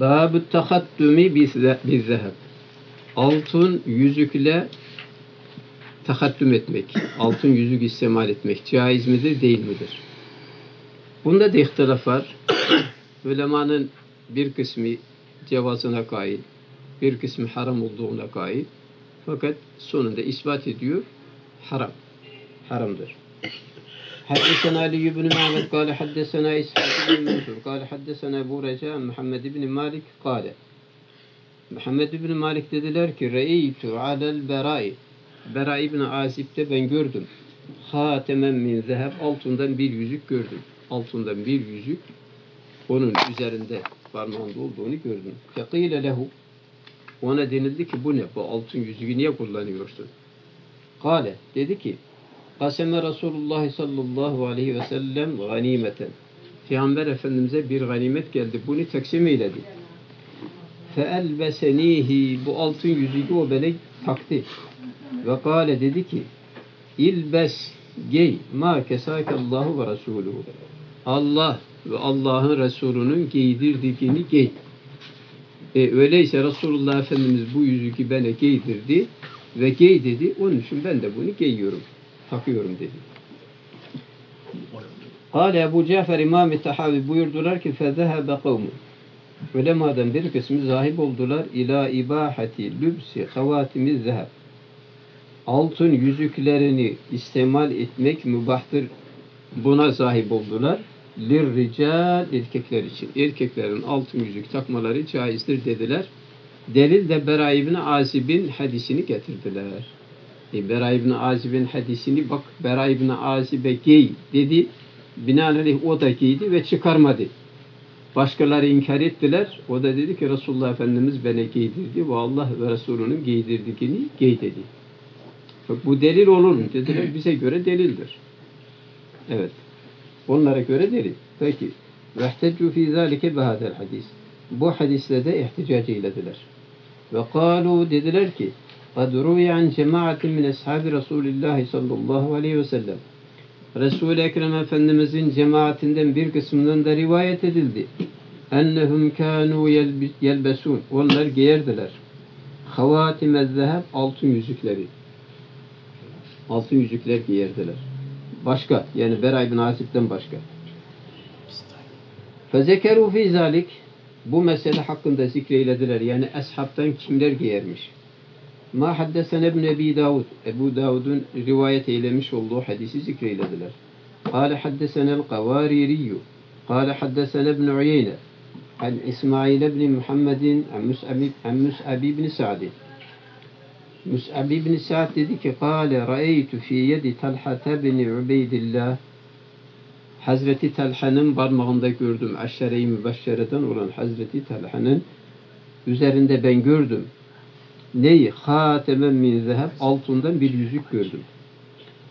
Babu tahattumi bizzeheb. Altın yüzükle tahattüm etmek, altın yüzük istemal etmek caiz midir, değil midir? Bunda da ihtilaf var. Ulemanın bir kısmı cevazına kail, bir kısmı haram olduğuna kail. Fakat sonunda ispat ediyor, haram. Haramdır. حدثنا علي بن معبد قال حدثنا إسحاق بن منصور قال حدثنا أبو رجاء محمد بن مالك قال Muhammed bin Malik dediler ki Re'eytu alel berai Bera İbni Azib'de ben gördüm. Hatemen min zeheb altından bir yüzük gördüm. Altından bir yüzük onun üzerinde parmağında olduğunu gördüm. Fekile lehu ona denildi ki bu ne? Bu altın yüzüğü niye kullanıyorsun? Kale dedi ki Kaseme Resulullah sallallahu aleyhi ve sellem ganimeten. Peygamber Efendimiz'e bir ganimet geldi. Bunu taksim eyledi. Feelbesenihi bu altın yüzüğü o bana taktı. Ve kâle dedi ki İlbes giy ma kesakallahu ve resuluhu. Allah ve Allah'ın Resulü'nün giydirdiğini giy. E, öyleyse Resulullah Efendimiz bu yüzüğü bana giydirdi ve giy dedi. Onun için ben de bunu giyiyorum takıyorum dedi. Hale Ebu Cafer İmam-ı Tahavi buyurdular ki fezehebe kavmu. Ulemadan bir kısmı zahip oldular ila ibahati lübsi havatimi zeheb. Altın yüzüklerini istemal etmek mübahtır. Buna zahip oldular. Lir rical erkekler için. Erkeklerin altın yüzük takmaları caizdir dediler. Delil de Bera İbni Azib'in hadisini getirdiler. E, Bera İbni Azib'in hadisini bak Bera İbni Azib'e giy dedi. Binaenaleyh o da giydi ve çıkarmadı. Başkaları inkar ettiler. O da dedi ki Resulullah Efendimiz bana giydirdi ve Allah ve Resulünün giydirdiğini giy dedi. Bak, bu delil olur mu? Dediler bize göre delildir. Evet. Onlara göre delil. Peki. Vehteccu fî zâlike behâdel hadis. Bu hadisle de ihticac eylediler. Ve kâlu dediler ki قَدْ رُوِيَ عَنْ جَمَاعَةٍ مِنْ أَصْحَابِ رَسُولِ اللّٰهِ sallallahu aleyhi ve sellem Resul-i Ekrem Efendimizin cemaatinden bir kısmından da rivayet edildi. Ennehum kanu yelbesun. Onlar giyerdiler. Havatim zeheb altın yüzükleri. Altın yüzükler giyerdiler. Başka yani Beray bin Asip'ten başka. Fezekeru fi zalik bu mesele hakkında zikreylediler. Yani eshabtan kimler giyermiş? Ma haddesene ibn Ebi Davud. Ebu Davud'un rivayet eylemiş olduğu hadisi zikreylediler. Kale haddesenel kavaririyyü. Kale haddesene ibn Uyeyne. An İsmail ibn Muhammedin an Mus'ab ibn Sa'd. Mus'ab ibn Sa'd dedi ki kâle ra'eytu fi yedi Talha ibn Ubeydillah. Hazreti Talha'nın parmağında gördüm. Aşere-i mübeşşereden olan Hazreti Talha'nın üzerinde ben gördüm neyi? Hatemen min zeheb altından bir yüzük gördüm.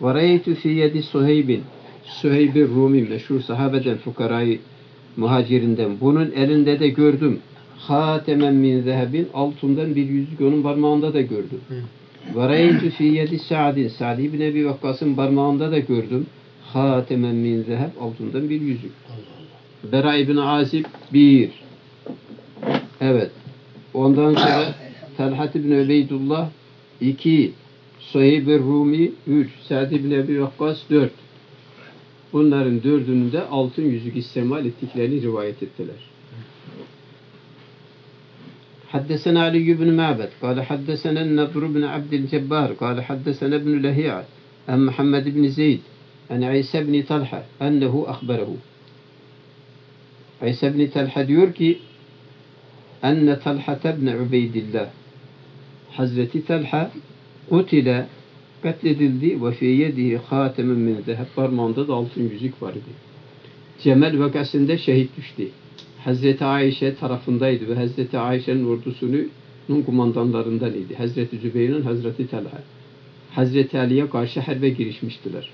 Ve reytü fi yedi Suheybin Suheyb-i Rumi meşhur sahabeden fukarayı muhacirinden bunun elinde de gördüm. Hatemen min zehebin altından bir yüzük onun parmağında da gördüm. Ve reytü fi yedi Sa'din Sa'd ibn Ebi Vakkas'ın parmağında da gördüm. Hatemen min zeheb altından bir yüzük. Bera ibn Azib bir. Evet. Ondan sonra Talhat ibn Ubeydullah 2, Suheyb Rumi 3, Sa'd ibn Ebi Vakkas 4. Bunların dördünün de altın yüzük istemal ettiklerini rivayet ettiler. حدثنا علي بن معبد قال حدثنا النضر بن عبد الجبار قال حدثنا ابن لهيعة عن محمد بن زيد عن عيسى بن طلحة أنه أخبره عيسى بن طلحة diyor ki أن طلحة بن عبيد الله Hazreti Talha kutile katledildi ve fi yedihi hatemin min zeheb parmağında da altın yüzük vardı. Cemel vakasında şehit düştü. Hazreti Ayşe tarafındaydı ve Hazreti Ayşe'nin ordusunun kumandanlarından idi. Hazreti Zübeyir'in Hazreti Talha. Hazreti Ali'ye karşı harbe girişmiştiler.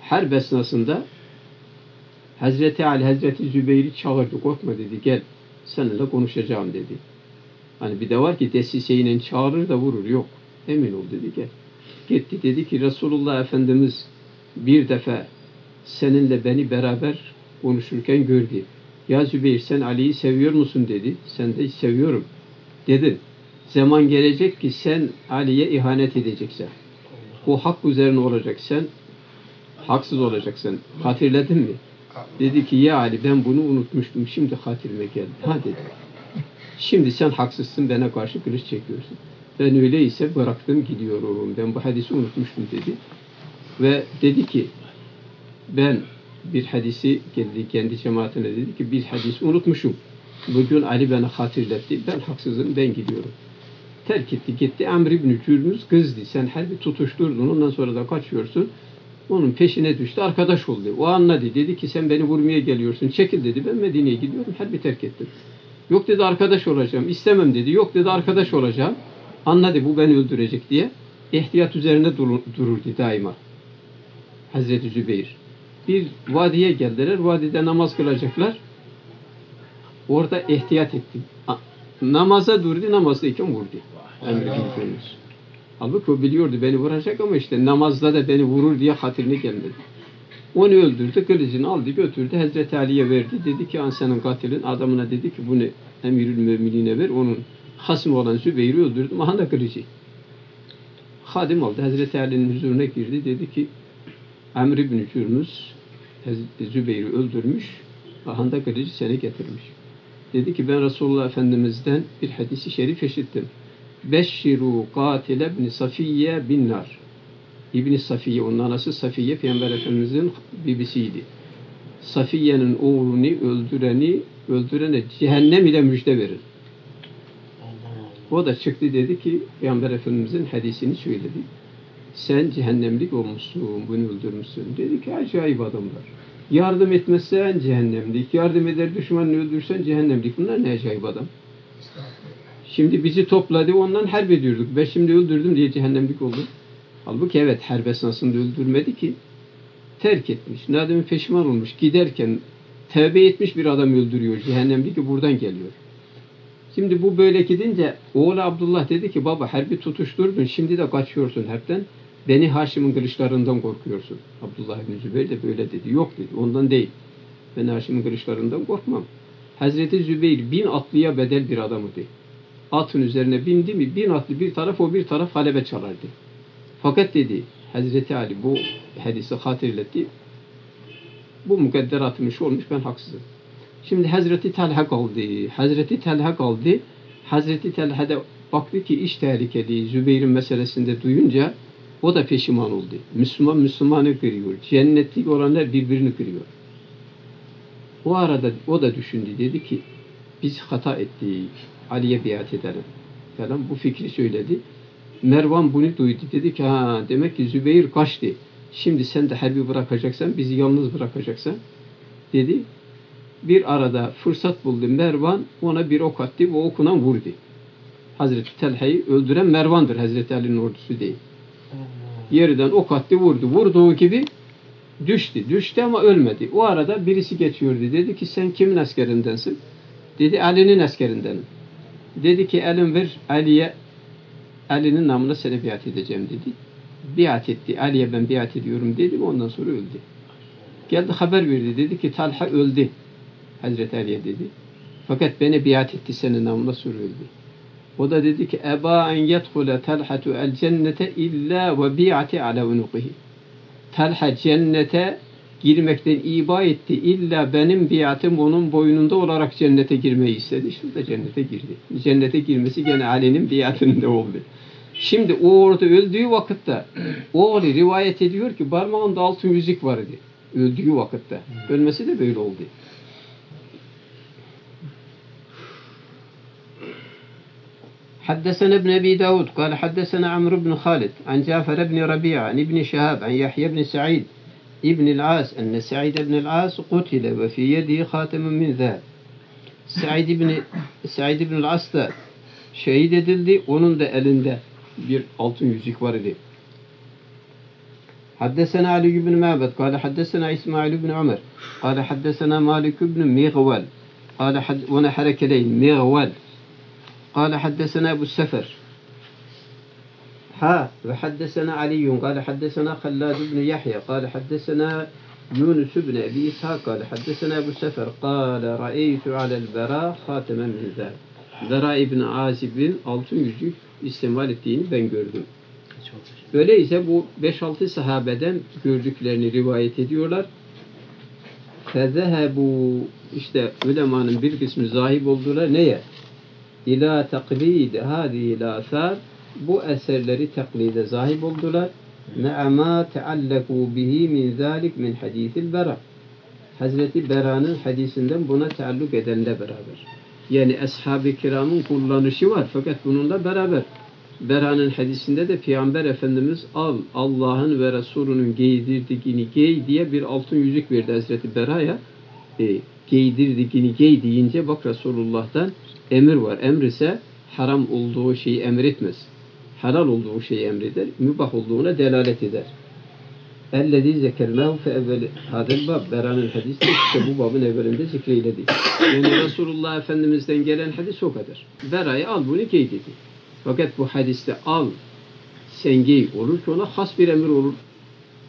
Harp esnasında Hazreti Ali Hazreti Zübeyir'i çağırdı. Korkma dedi gel seninle konuşacağım dedi. Hani bir de var ki desiseyle çağırır da vurur. Yok. Emin ol dedi gel. Gitti dedi ki Resulullah Efendimiz bir defa seninle beni beraber konuşurken gördü. Ya Zübeyir sen Ali'yi seviyor musun dedi. Sen de seviyorum dedin. Zaman gelecek ki sen Ali'ye ihanet edeceksin. O hak üzerine olacak. Sen haksız olacaksın. Hatırladın mı? Dedi ki ya Ali ben bunu unutmuştum. Şimdi hatırıma geldi. Ha dedi. Şimdi sen haksızsın. Bana karşı kılıç çekiyorsun. Ben öyleyse bıraktım gidiyorum. Ben bu hadisi unutmuştum dedi. Ve dedi ki ben bir hadisi geldi kendi cemaatine dedi ki bir hadisi unutmuşum. Bugün Ali bana hatırlattı. Ben haksızım ben gidiyorum. Terk etti gitti. Emr ibn Cürmüz kızdı. Sen her bir tutuşturdun. Ondan sonra da kaçıyorsun. Onun peşine düştü. Arkadaş oldu. O anladı. Dedi ki sen beni vurmaya geliyorsun. Çekil dedi. Ben Medine'ye gidiyorum. Her bir terk ettim. Yok dedi arkadaş olacağım. İstemem dedi. Yok dedi arkadaş olacağım. Anladı bu beni öldürecek diye. İhtiyat üzerinde durur, dururdu daima. Hazreti Zübeyir. Bir vadiye geldiler. Vadide namaz kılacaklar. Orada ihtiyat etti. Namaza durdu. Namazdayken vurdu. Emri. Halbuki o biliyordu beni vuracak ama işte namazda da beni vurur diye hatırına gelmedi. Onu öldürdü, kılıcını aldı, götürdü, Hazreti Ali'ye verdi. Dedi ki, an senin katilin adamına dedi ki bunu emirül müminine ver, onun hasmı olan Zübeyir'i öldürdüm, aha da kılıcı. Hadim aldı, Hazreti Ali'nin huzuruna girdi, dedi ki, Emr ibn Cürmüz Zübeyir'i öldürmüş, aha da kılıcı seni getirmiş. Dedi ki, ben Resulullah Efendimiz'den bir hadisi şerif işittim. Beşşiru katile ibn Safiye bin nar. İbn Safiye, onun anası Safiye, Peygamber Efendimiz'in bibisiydi. Safiye'nin oğlunu öldüreni, öldürene cehennem ile müjde verir. O da çıktı dedi ki, Peygamber Efendimiz'in hadisini söyledi. Sen cehennemlik olmuşsun, bunu öldürmüşsün. Dedi ki, acayip adamlar. Yardım etmezsen cehennemlik, yardım eder düşmanını öldürsen cehennemlik. Bunlar ne acayip adam. Şimdi bizi topladı, ondan harp ediyorduk. Ben şimdi öldürdüm diye cehennemlik oldum. Halbuki evet harp esnasında öldürmedi ki. Terk etmiş. Nadem'in peşman olmuş. Giderken tevbe etmiş bir adam öldürüyor. Cehennemlik ki buradan geliyor. Şimdi bu böyle gidince oğlu Abdullah dedi ki baba harbi tutuşturdun. Şimdi de kaçıyorsun harpten. Beni Haşim'in kılıçlarından korkuyorsun. Abdullah bin Zübeyir de böyle dedi. Yok dedi. Ondan değil. Ben Haşim'in kılıçlarından korkmam. Hazreti Zübeyir bin atlıya bedel bir adamıydı. Atın üzerine bindi mi bin atlı bir taraf o bir taraf halebe çalardı. Fakat dedi Hazreti Ali bu hadisi hatırletti. Bu mukadderatım işi olmuş ben haksızım. Şimdi Hazreti Talha kaldı. Hazreti Talha kaldı. Hazreti Talha da baktı ki iş tehlikeli. Zübeyir'in meselesinde duyunca o da peşiman oldu. Müslüman Müslümanı kırıyor. Cennetlik olanlar birbirini kırıyor. O arada o da düşündü. Dedi ki biz hata ettik. Ali'ye biat edelim. Falan bu fikri söyledi. Mervan bunu duydu. Dedi ki ha demek ki Zübeyir kaçtı. Şimdi sen de harbi bırakacaksan, bizi yalnız bırakacaksan dedi. Bir arada fırsat buldu Mervan, ona bir ok attı, o okunan vurdu. Hazreti Telha'yı öldüren Mervan'dır, Hazreti Ali'nin ordusu değil. Yerden ok attı, vurdu. Vurduğu gibi düştü. Düştü ama ölmedi. O arada birisi geçiyordu. Dedi ki sen kimin askerindensin? Dedi Ali'nin askerindenim. Dedi ki elin ver Ali'ye Ali'nin namına seni biat edeceğim dedi. Biat etti. Ali'ye ben biat ediyorum dedi. Ondan sonra öldü. Geldi haber verdi. Dedi ki Talha öldü. Hazreti Ali'ye dedi. Fakat beni biat etti senin namına sonra öldü. O da dedi ki Eba en yedhule Talhatu el cennete illa ve bi'ati ala unukihi. Talha cennete girmekten iba etti. İlla benim biatım onun boynunda olarak cennete girmeyi istedi. Şimdi de cennete girdi. Cennete girmesi gene Ali'nin biatında oldu. Şimdi o orada öldüğü vakitte oğlu rivayet ediyor ki parmağında altın yüzük vardı. Öldüğü vakitte. Ölmesi de böyle oldu. حدثنا ابن أبي داود قال حدثنا عمرو بن خالد عن جعفر بن ربيعة عن ابن شهاب عن يحيى بن سعيد ابن العاص أن سعيد بن العاص قتل وفي يده خاتم من ذهب Said ibn Said ibn al-As da şehit edildi. Onun da elinde bir altın yüzük var idi. حدثنا علي بن معبد قال حدثنا إسماعيل بن عمر قال حدثنا مالك بن مغول قال حد ونحر كلين مغول قال حدثنا أبو السفر ها وحدثنا علي قال حدثنا خلاد بن يحيى قال حدثنا يونس بن أبي إسحاق قال حدثنا أبو سفر قال رأيت على البراء خاتما من ذهب Bera İbni Azib'in altın yüzük istimal ettiğini ben gördüm. Öyleyse bu 5-6 sahabeden gördüklerini rivayet ediyorlar. Fezehebu işte ulemanın bir kısmı zahib oldular. Neye? İlâ taklid hâzî lâthâr bu eserleri taklide zahib oldular. Me'amâ teallekû bihi min zâlik min hadîsil bera. Hazreti Bera'nın hadisinden buna taalluk edenle beraber. Yani ashab-ı kiramın kullanışı var fakat bununla beraber. Bera'nın hadisinde de Peygamber Efendimiz al Allah'ın ve Resulünün giydirdiğini giy diye bir altın yüzük verdi Hazreti Bera'ya. E, giydirdiğini giy deyince bak Resulullah'tan emir var. Emr ise haram olduğu şeyi emretmez helal olduğu şeyi emreder, mübah olduğuna delalet eder. Ellezî zekernâhu fe evvel hadel bab. Beran'ın hadisi işte bu babın evvelinde zikreyledi. Yani Resulullah Efendimiz'den gelen hadis o kadar. Bera'yı al bunu giy dedi. Fakat bu hadiste al, sen olur ki ona has bir emir olur.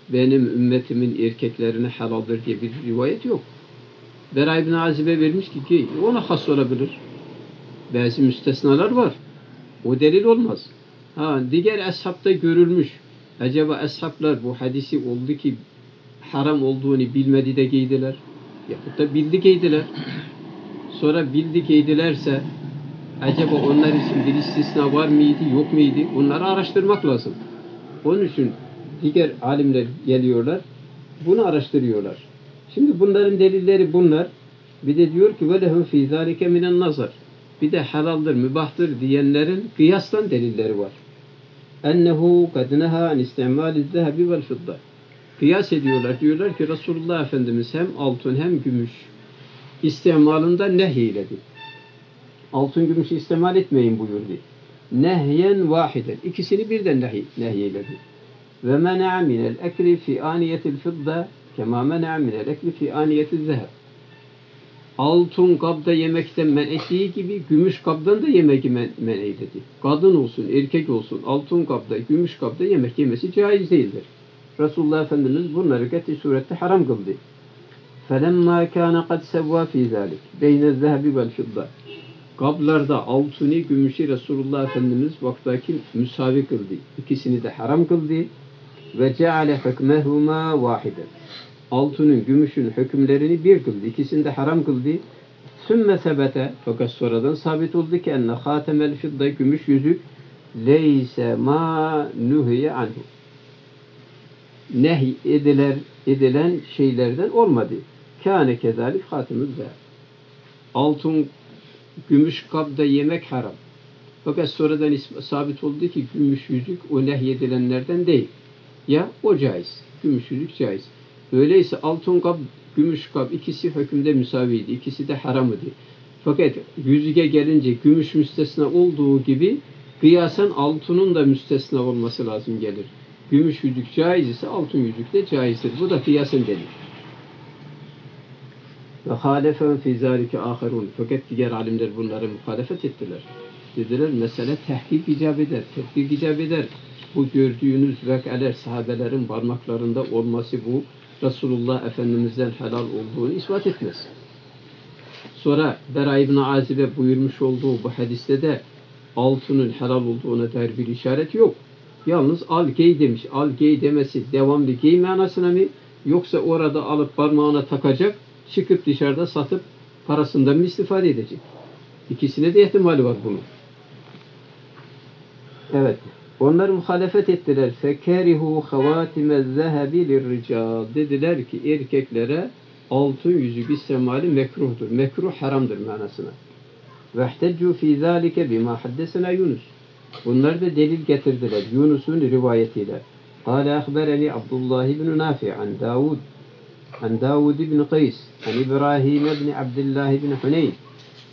Benim ümmetimin erkeklerine helaldir diye bir rivayet yok. Bera ibn Azib'e vermiş ki giy. Ona has olabilir. Bazı müstesnalar var. O delil olmaz. Ha, diğer eshabta görülmüş. Acaba eshablar bu hadisi oldu ki haram olduğunu bilmedi de giydiler. Yahut da bildi giydiler. Sonra bildi giydilerse acaba onlar için bir istisna var mıydı, yok muydu? Bunları araştırmak lazım. Onun için diğer alimler geliyorlar, bunu araştırıyorlar. Şimdi bunların delilleri bunlar. Bir de diyor ki وَلَهُمْ ف۪ي ذَٰلِكَ مِنَ النَّظَرِ Bir de helaldir, mübahtır diyenlerin kıyastan delilleri var. ennehu kad neha an istimali zehebi vel fidda. Kıyas ediyorlar. Diyorlar ki Resulullah Efendimiz hem altın hem gümüş istimalından nehyiledi. Altın gümüş istimal etmeyin buyurdu. Nehyen vahiden. İkisini birden nehy nehyiledi. Ve mena'a minel ekli fi aniyetil fidda kema mena'a minel ekli fi aniyetil zeheb Altın kabda yemekten men ettiği gibi gümüş kabdan da yemek men, men eyledi. Kadın olsun, erkek olsun altın kabda, gümüş kabda yemek yemesi caiz değildir. Resulullah Efendimiz bunları kat'i surette haram kıldı. فَلَمَّا كَانَ قَدْ سَوَّا ف۪ي ذَٰلِكِ بَيْنَ الذَّهَبِ وَالْفِضَّةِ Kablarda altını, gümüşü Resulullah Efendimiz vaktaki müsavi kıldı. İkisini de haram kıldı. Ve ceale hükmehuma vahiden. Altının, gümüşün hükümlerini bir kıldı. İkisini de haram kıldı. Sümme sebete fakat sonradan sabit oldu ki enne hatemel fidda gümüş yüzük leyse ma nuhiye anhu. Nehy ediler, edilen şeylerden olmadı. Kâne kezalik hatemül zehab. Altın gümüş kabda yemek haram. Fakat sonradan sabit oldu ki gümüş yüzük o nehyedilenlerden değil. Ya o caiz. Gümüş yüzük caiz. Öyleyse altın kap, gümüş kap ikisi hükümde müsaviydi. İkisi de haram idi. Fakat yüzüge gelince gümüş müstesna olduğu gibi kıyasen altının da müstesna olması lazım gelir. Gümüş yüzük caiz ise altın yüzük de caizdir. Bu da kıyasen denir. Ve halefen fi zalike aherun. Fakat diğer alimler bunlara muhalefet ettiler. Dediler mesele tehkik icap eder. Tetkik icap eder. Bu gördüğünüz vekaler sahabelerin parmaklarında olması bu Resulullah Efendimiz'den helal olduğunu ispat etmez. Sonra Bera İbn Azib'e buyurmuş olduğu bu hadiste de altının helal olduğuna dair bir işaret yok. Yalnız al giy demiş. Al giy demesi devamlı giy manasına mı? Yoksa orada alıp parmağına takacak, çıkıp dışarıda satıp parasından mı istifade edecek? İkisine de ihtimali var bunun. Evet. Onlar muhalefet ettiler. Fekerihu havatime zehebi lirrical. Dediler ki erkeklere altın yüzü bir semali mekruhtur. Mekruh haramdır manasına. Vehteccu fi zalike bima haddesena Yunus. Bunlar da delil getirdiler. Yunus'un rivayetiyle. Kale ahbereni Abdullah ibn Nafi an Davud an Davud ibn Qays an İbrahim ibn Abdullah ibn Huneyn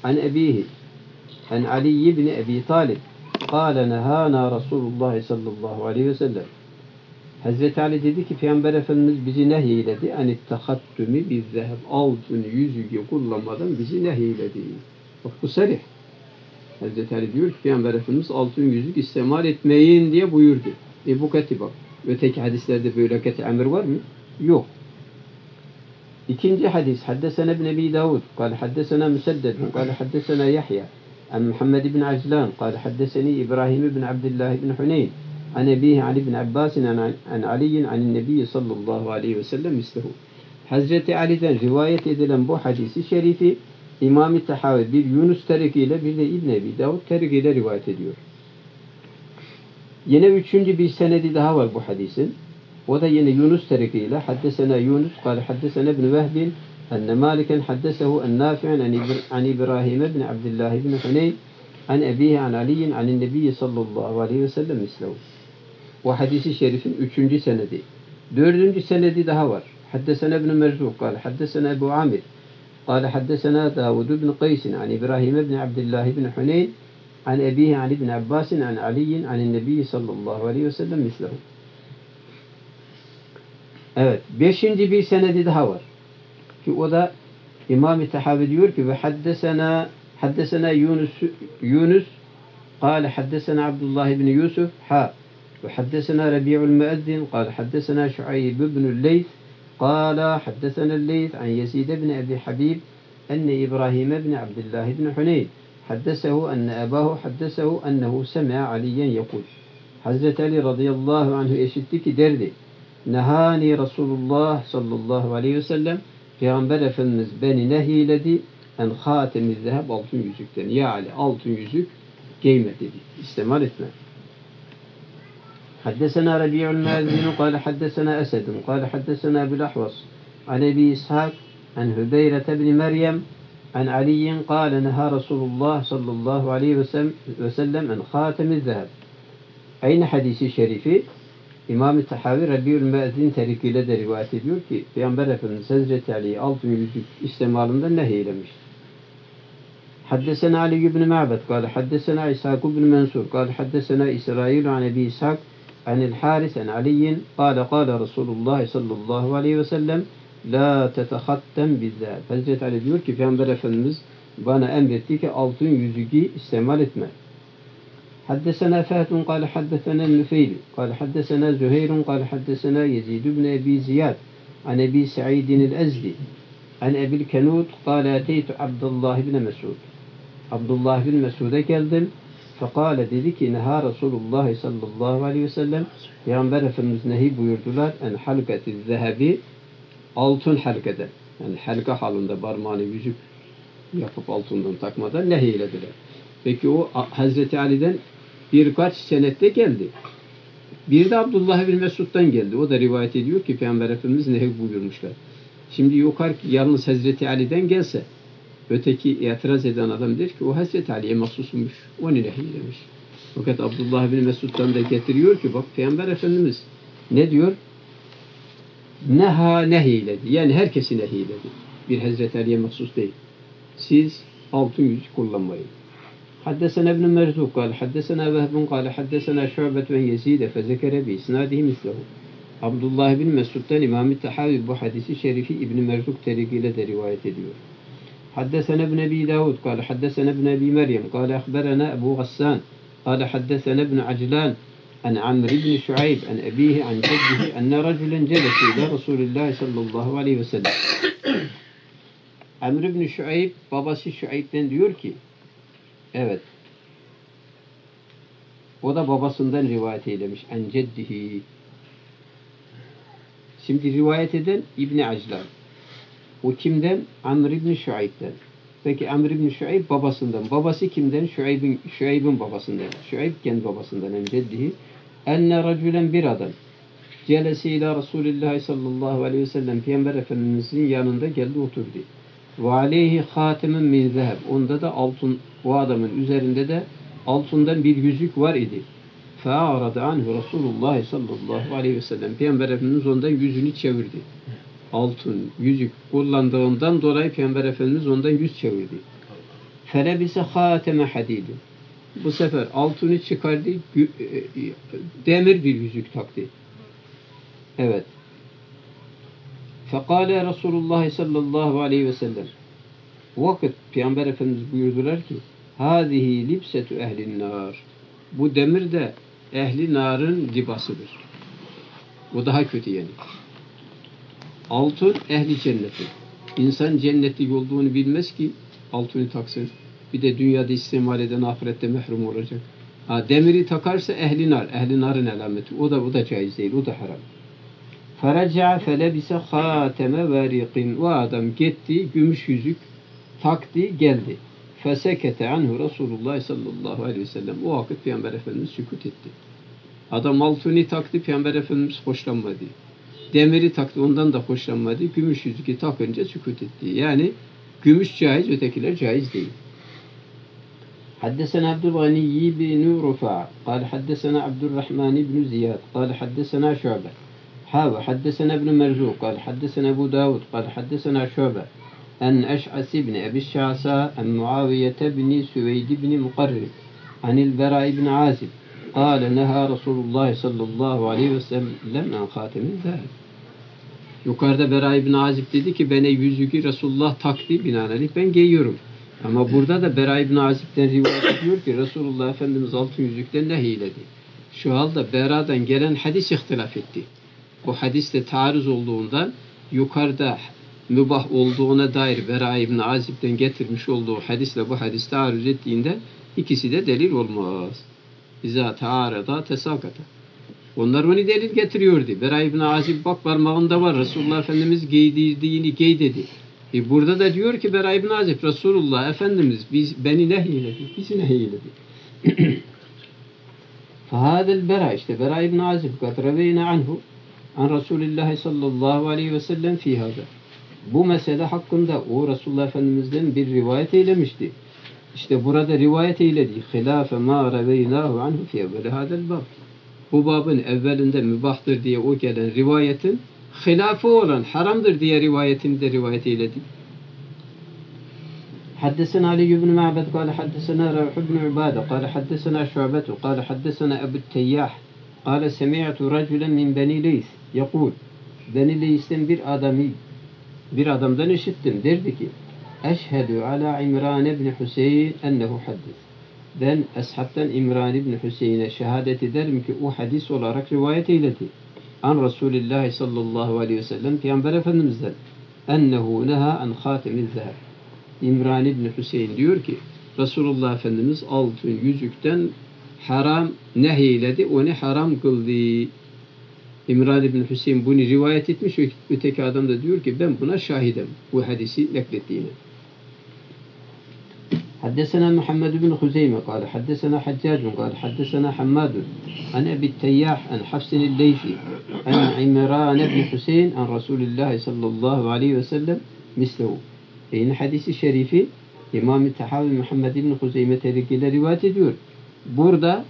an ebihi an Ali ibn Ebi Talib Kale nehana Resulullah sallallahu aleyhi ve sellem. Hazreti Ali dedi ki Peygamber Efendimiz bizi nehyiledi. Yani tahattümü bir zeheb altını yüzüğü kullanmadan bizi nehyiledi. Bak bu serih. Hazreti Ali diyor ki Peygamber Efendimiz altın yüzük istemal etmeyin diye buyurdu. E bu katiba. Öteki hadislerde böyle kat emir var mı? Yok. İkinci hadis. Haddesene bin Ebi Davud. Kal haddesene Müsedded. Kal haddesene Yahya. An Muhammed ibn Aclan. Kale haddeseni İbrahim ibn Abdullah ibn Huneyn. An ebihi Ali ibn Abbas an, an Ali'in an Nebi sallallahu aleyhi ve sellem mislehu. Hazreti Ali'den rivayet edilen bu hadisi şerifi İmam-ı Tahavi bir Yunus tarikiyle bir de İbn Ebi Davud tarikiyle rivayet ediyor. Yine üçüncü bir senedi daha var bu hadisin. O da yine Yunus tarikiyle haddesena Yunus kâle haddesena ibn Vehbin أن مالكا حدثه النافع عن إبراهيم بن عبد الله بن حنين عن أبيه عن علي عن النبي صلى الله عليه وسلم مثله وحديث şerifin 3. senedi. 4. سندي daha var. حدثنا ابن مرزوق قال حدثنا أبو عامر قال حدثنا داود بن قيس عن إبراهيم بن عبد الله بن حنين عن أبيه عن ابن عباس عن علي عن النبي صلى الله عليه وسلم مثله Evet. Beşinci bir senedi daha var. Ki o da İmam-ı Tahavi diyor ki ve haddesena haddesena Yunus Yunus قال حدثنا عبد الله بن يوسف حا وحدثنا ربيع المؤذن قال حدثنا شعيب بن الليث قال حدثنا الليث عن يزيد بن أبي حبيب أن إبراهيم بن عبد الله بن حنين حدثه أن أباه حدثه أنه سمع عليا يقول Hazreti Ali radıyallahu anhu eşitti ki derdi. Nehani Resulullah sallallahu aleyhi ve sellem Peygamber Efendimiz beni nehyiledi en hatemiz zeheb altın yüzükten. Ya Ali altın yüzük giyme dedi. İstemal etme. حدثنا ربيع المازن قال حدثنا أسد قال حدثنا أبو الأحوص عن أبي إسحاق عن هبيرة بن مريم عن علي قال نهى رسول الله صلى الله عليه وسلم, عن خاتم الذهب Aynı hadisi şerifi İmam-ı Tahavi Rabiül Müezzin terikiyle de rivayet ediyor ki Peygamber Efendimiz Hazreti Ali'yi altın yüzük istemalından nehiylemiş. حدثنا علي بن معبد قال حدثنا إسحاق بن منصور قال حدثنا إسرائيل عن أبي إسحاق عن الحارث عن علي قال قال رسول الله صلى الله عليه وسلم La tetehattem bizde. Hazreti Ali diyor ki Peygamber Efendimiz bana emretti ki altın yüzüğü istemal etme. حدثنا فهد قال حدثنا النفيل قال حدثنا زهير قال حدثنا يزيد بن أبي زياد عن أبي سعيد الأزدي عن أبي الكنود قال أتيت عبد الله بن مسعود عبد الله بن مسعود'a geldim فقال dedi ki neha Resulullah sallallahu aleyhi ve sellem Peygamber Efendimiz nehi buyurdular en halkati zehebi altın halkede yani halka halinde parmağını yüzük yapıp altından takmadan nehiylediler. Peki o Hazreti Ali'den birkaç senette geldi. Bir de Abdullah bin Mesud'dan geldi. O da rivayet ediyor ki Peygamber Efendimiz nehi buyurmuşlar. Şimdi yukarı ki yalnız Hazreti Ali'den gelse öteki itiraz eden adam der ki o Hazreti Ali'ye mahsusmuş. O ne nehiylemiş. Fakat Abdullah bin Mesud'dan da getiriyor ki bak Peygamber Efendimiz ne diyor? Neha nehiyledi. Yani herkesi nehiyledi. Bir Hazreti Ali'ye mahsus değil. Siz altın yüzük kullanmayın. حدثنا ابن مرزوق قال حدثنا وهب قال حدثنا شعبة بن يزيد فذكر بإسناده مثله Abdullah bin Mesud'dan İmam-ı Tahavi bu hadisi şerifi İbn Merzuk terikiyle de rivayet ediyor. حدثنا ابن أبي داود قال حدثنا ابن أبي مريم قال أخبرنا أبو غسان قال حدثنا ابن عجلان عن عمرو بن شعيب عن أبيه عن جده أن رجلا جلس إلى رسول الله صلى الله عليه وسلم Amr ibn Şuayb babası Şuayb'den diyor ki evet o da babasından rivayet eylemiş. En ceddihi Şimdi rivayet eden İbni Aclan. O kimden? Amr ibn Şuayb'den. Peki Amr ibn Şuayb babasından. Babası kimden? Şuayb'in Şuayb'in babasından. Şuayb kendi babasından. En ceddihi. Enne racülen bir adam. Celesi ila Resulullah sallallahu aleyhi ve sellem Peygamber Efendimizin yanında geldi oturdu. Ve aleyhi hatemin min zeheb. Onda da altın, o adamın üzerinde de altından bir yüzük var idi. Fe'arada anhu Resulullah sallallahu aleyhi ve sellem. Peygamber Efendimiz ondan yüzünü çevirdi. Altın, yüzük kullandığından dolayı Peygamber Efendimiz ondan yüz çevirdi. Felebise hateme hadidi. Bu sefer altını çıkardı, e, e, demir bir yüzük taktı. Evet. Fekale Resulullah sallallahu aleyhi ve sellem. Vakit Peygamber Efendimiz buyurdular ki Hâzihi libsetu ehlin nar. Bu demir de ehli narın libasıdır. Bu daha kötü yani. Altın ehli cenneti. İnsan cennetlik olduğunu bilmez ki altını taksın. Bir de dünyada istimal eden ahirette mehrum olacak. Ha, demiri takarsa ehli nar, ehli narın alameti. O da o da caiz değil, o da haram. Feraca felebise hateme veriqin. O adam gitti, gümüş yüzük taktı, geldi. Fesekete anhu Resulullah sallallahu aleyhi ve sellem. O vakit Peygamber Efendimiz sükut etti. Adam altını taktı, Peygamber Efendimiz hoşlanmadı. Demiri taktı, ondan da hoşlanmadı. Gümüş yüzüğü takınca sükut etti. Yani gümüş caiz, ötekiler caiz değil. حدثنا عبد الغني بن رفاع قال حدثنا عبد الرحمن بن زياد قال حدثنا شعبة حاوى حدثنا ابن مرزوق قال حدثنا أبو داود قال حدثنا شعبة عن أشعث بن أبي الشعثاء عن معاوية بن سويد بن مقرب عن البراء بن عازب قال نهى رسول الله صلى الله عليه وسلم عن خاتم الذهب Yukarıda Bera İbn Azib dedi ki bana yüzüğü Resulullah taktı binaenaleyh ben giyiyorum. Ama burada da Bera İbn Azib'den rivayet ediyor ki Resulullah Efendimiz altın yüzükten nehyiledi. Şu halde Bera'dan gelen hadis ihtilaf etti. bu hadisle taarruz olduğundan yukarıda mübah olduğuna dair Vera İbni Azib'den getirmiş olduğu hadisle bu hadis taarruz ettiğinde ikisi de delil olmaz. İza taarada tesakata. Onlar onu delil getiriyordu. Vera İbni Azib bak parmağında var. Resulullah Efendimiz giydirdiğini giy dedi. E burada da diyor ki Bera İbn Azib Resulullah Efendimiz biz beni nehyiledi, bizi nehyiledi. Fahadel Bera işte Bera İbn Azib kadrabeyne anhu an Resulullah sallallahu aleyhi ve sellem fi hada. Bu mesele hakkında o Resulullah Efendimiz'den bir rivayet eylemişti. İşte burada rivayet eyledi. Hilafe ma reveynahu anhu fi evveli hadel bab. Bu babın evvelinde mübahtır diye o gelen rivayetin hilafı olan haramdır diye rivayetini de rivayet eyledi. حدثنا علي بن معبد قال حدثنا روح بن عبادة قال حدثنا شعبة قال حدثنا أبو التياح قال سمعت رجلا من بني ليث Yakul Beni Leis'ten bir adamı bir adamdan işittim. Derdi ki Eşhedü ala İmran ibn Hüseyin ennehu haddis. Ben ashabtan İmran ibn Hüseyin'e şehadet ederim ki o hadis olarak rivayet eyledi. An Resulullah sallallahu aleyhi ve sellem Peygamber Efendimiz'den ennehu neha an hatemil zeheb. İmran ibn Hüseyin diyor ki Resulullah Efendimiz altın yüzükten haram nehyeledi, onu haram kıldı. İmran ibn Hüseyin bunu rivayet etmiş, öteki adam da diyor ki ben buna şahidim bu hadisi naklettiğine. حدثنا محمد بن خزيمة قال حدثنا حجاج قال حدثنا حماد عن أبي التياح عن حفص الليثي عن عمران بن حسين عن رسول الله صلى الله عليه وسلم مثله Yine hadisi şerifi İmam-ı Tehavi Muhammed İbni Huzeyme ile rivayet ediyor. Burada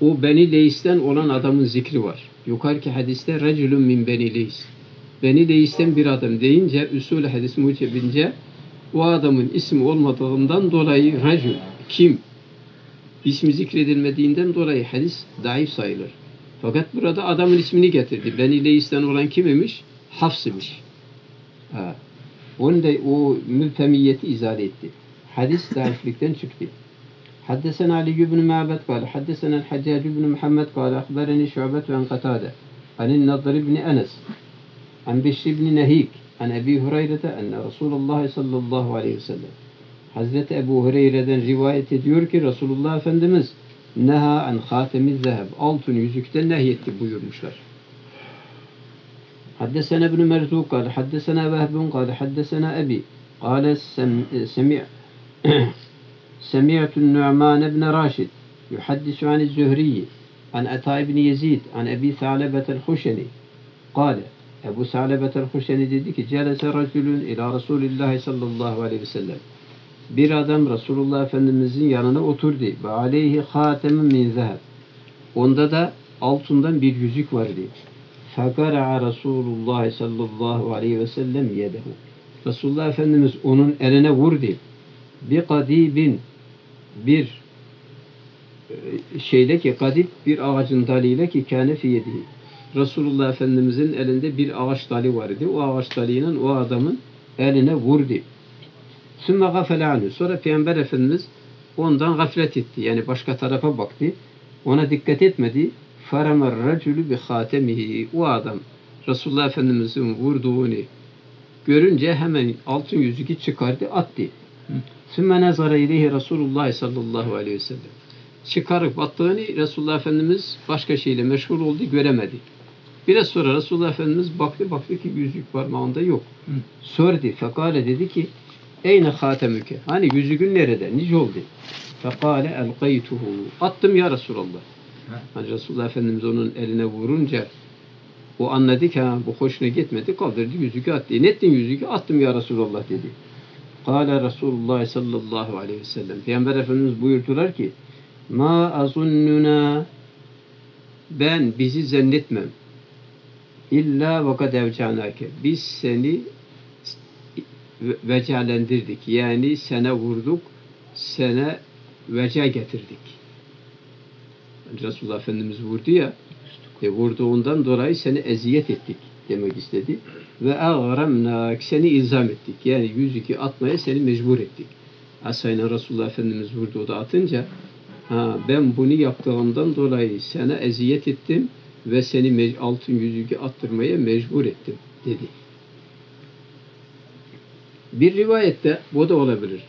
o Beni Leys'ten olan adamın zikri var. Yukarıki hadiste Reculun min Beni Leys. Beni Leys'ten bir adam deyince usul hadis mucibince o adamın ismi olmadığından dolayı Recul kim? İsmi zikredilmediğinden dolayı hadis daif sayılır. Fakat burada adamın ismini getirdi. Beni Leys'ten olan kim imiş? Hafs imiş. Onu da o mülfemiyeti izale etti. Hadis zariflikten çıktı. حدثنا علي بن معبد قال حدثنا الحجاج بن محمد قال أخبرني شعبة عن قتادة عن النضر بن أنس عن بشر بن نهيك عن أبي هريرة أن رسول الله صلى الله عليه وسلم Hazreti Ebu Hureyre'den rivayet ediyor ki Resulullah Efendimiz neha an hatemiz zeheb altın yüzükten nehyetti buyurmuşlar. حدثنا ابن مرزوق قال حدثنا وهب قال حدثنا أبي قال سمع سمعت النعمان بن راشد يحدث عن الزهري عن أتى بن يزيد عن أبي ثعلبة الخشني قال أبو ثعلبة الخشني dedi ki celese racülün ila Resulillahi sallallahu aleyhi ve sellem bir adam Resulullah Efendimizin yanına oturdu ve aleyhi hatemin min zeheb onda da altından bir yüzük vardı Fekara'a Resulullah sallallahu aleyhi ve sellem yedehu. Resulullah Efendimiz onun eline vurdu. Bir kadibin bir şeyle ki kadip bir ağacın dalıyla ki kâne fi yedihi. Resulullah Efendimizin elinde bir ağaç dalı vardı. O ağaç dalıyla o adamın eline vurdu. Sümme gafele anhu. Sonra Peygamber Efendimiz ondan gaflet etti. Yani başka tarafa baktı. Ona dikkat etmedi. Faramer racülü bi hatemihi. O adam Resulullah Efendimizin vurduğunu Görünce hemen altın yüzüğü çıkardı attı. Sümme nezara ileyhi Resulullah sallallahu aleyhi ve sellem. Çıkarıp attığını Resulullah Efendimiz başka şeyle meşgul oldu göremedi. Biraz sonra Resulullah Efendimiz baktı baktı ki yüzük parmağında yok. Hı. Sordu. Fekale dedi ki Eyne hatemüke? Hani yüzüğün nerede? Nice oldu? Fekale elgaytuhu. Attım ya Resulallah. Ha. Hani Resulullah Efendimiz onun eline vurunca o anladı ki ha, bu hoşuna gitmedi. Kaldırdı yüzüğü attı. Ne ettin yüzüğü? Attım ya Resulallah dedi. Kale Resulullah sallallahu aleyhi ve sellem. Peygamber Efendimiz buyurdular ki Ma azunnuna ben bizi zannetmem. İlla vakat evcanake. Biz seni ve- vecalendirdik. Yani sana vurduk, sana veca getirdik. Resulullah Efendimiz vurdu ya, e, vurduğundan dolayı seni eziyet ettik demek istedi. Ve ağramnak seni ilzam ettik. Yani 102 atmaya seni mecbur ettik. Asayla Resulullah Efendimiz vurdu o da atınca ha, ben bunu yaptığımdan dolayı sana eziyet ettim ve seni altın yüzüğü attırmaya mecbur ettim dedi. Bir rivayette bu da olabilir.